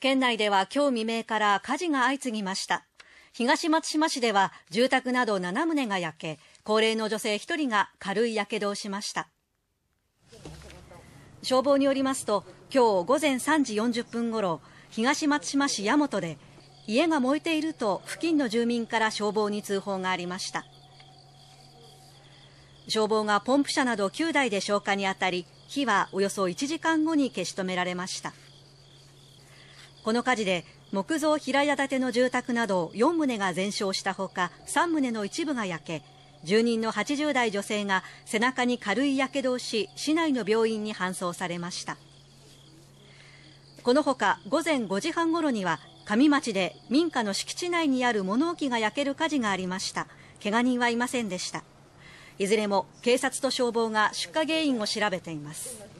県内では今日未明から火事が相次ぎました。東松島市では住宅など7棟が焼け高齢の女性1人が軽いやけどをしました。消防によりますと今日午前3時40分ごろ東松島市矢本で家が燃えていると付近の住民から消防に通報がありました。消防がポンプ車など9台で消火にあたり火はおよそ1時間後に消し止められました。この火事で木造平屋建ての住宅など4棟が全焼したほか3棟の一部が焼け住人の80代女性が背中に軽いやけどをし市内の病院に搬送されました。このほか午前5時半ごろには上町で民家の敷地内にある物置が焼ける火事がありました。怪我人はいませんでした。いずれも警察と消防が出火原因を調べています。